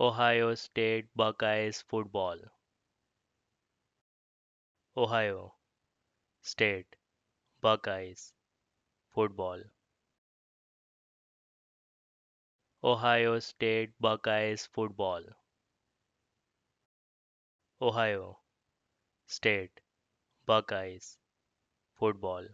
Ohio State Buckeyes football. Ohio State Buckeyes football. Ohio State Buckeyes football. Ohio State Buckeyes football.